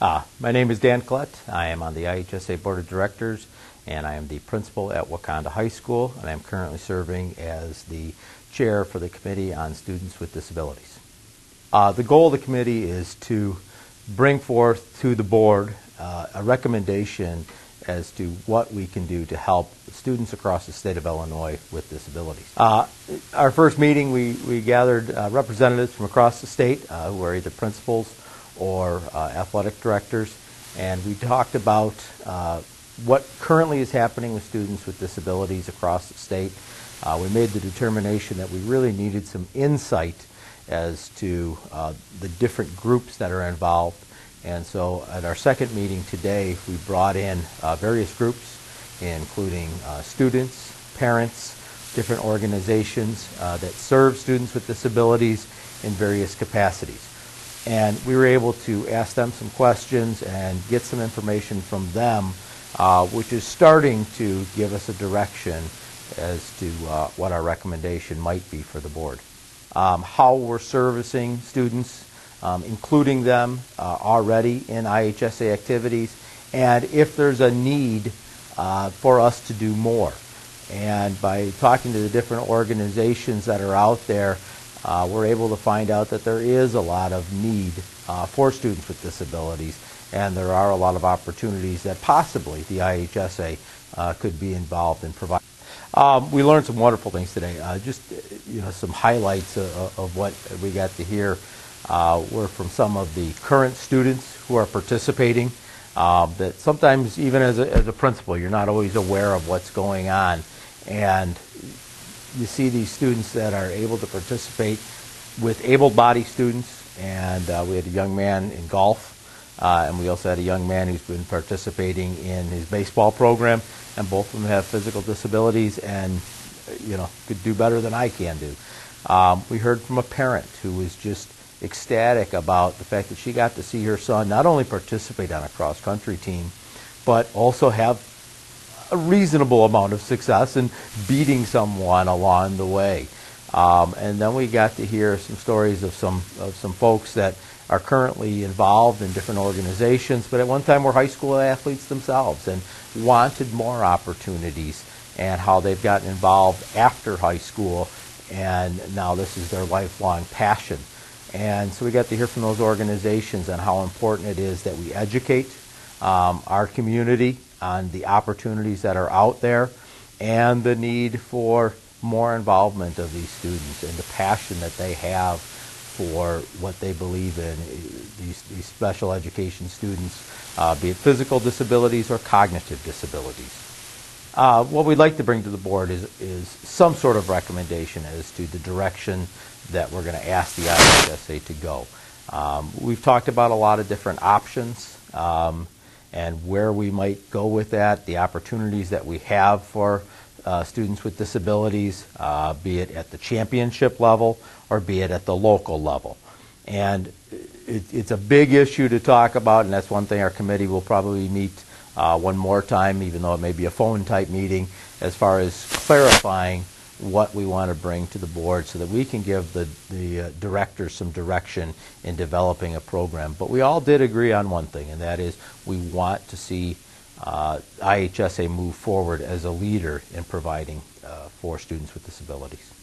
My name is Dan Klett. I am on the IHSA Board of Directors, and I am the principal at Wauconda High School, and I'm currently serving as the chair for the Committee on Students with Disabilities. Uh, the goal of the committee is to bring forth to the board uh, a recommendation as to what we can do to help students across the state of Illinois with disabilities. Uh, our first meeting, we, we gathered uh, representatives from across the state uh, who are either principals or uh, athletic directors, and we talked about uh, what currently is happening with students with disabilities across the state. Uh, we made the determination that we really needed some insight as to the different groups that are involved and so at our second meeting today, we brought in various groups, including uh, students, parents, different organizations uh, that serve students with disabilities in various capacities. And we were able to ask them some questions and get some information from them, uh, which is starting to give us a direction as to uh, what our recommendation might be for the board. Um, how we're servicing students um, including them uh, already in IHSA activities, and if there's a need uh, for us to do more. And by talking to the different organizations that are out there, uh, we're able to find out that there is a lot of need uh, for students with disabilities, and there are a lot of opportunities that possibly the IHSA uh, could be involved in providing. Um, we learned some wonderful things today. Uh, just you know, some highlights of, of what we got to hear uh, were from some of the current students who are participating. Uh, that sometimes, even as a, as a principal, you're not always aware of what's going on. And you see these students that are able to participate with able bodied students. And uh, we had a young man in golf. Uh, and we also had a young man who's been participating in his baseball program. And both of them have physical disabilities and, you know, could do better than I can do. Um, we heard from a parent who was just ecstatic about the fact that she got to see her son not only participate on a cross country team, but also have a reasonable amount of success in beating someone along the way. Um, and then we got to hear some stories of some of some folks that are currently involved in different organizations, but at one time were high school athletes themselves and wanted more opportunities, and how they've gotten involved after high school, and now this is their lifelong passion. And so we got to hear from those organizations on how important it is that we educate um, our community on the opportunities that are out there and the need for more involvement of these students and the passion that they have for what they believe in, these, these special education students, uh, be it physical disabilities or cognitive disabilities. Uh, what we'd like to bring to the board is, is some sort of recommendation as to the direction that we're going to ask the IHSA to go. Um, we've talked about a lot of different options um, and where we might go with that, the opportunities that we have for uh, students with disabilities, uh, be it at the championship level or be it at the local level. And it, it's a big issue to talk about, and that's one thing our committee will probably meet uh, one more time, even though it may be a phone type meeting, as far as clarifying what we want to bring to the board so that we can give the, the uh, directors some direction in developing a program. But we all did agree on one thing, and that is we want to see uh, IHSA move forward as a leader in providing uh, for students with disabilities.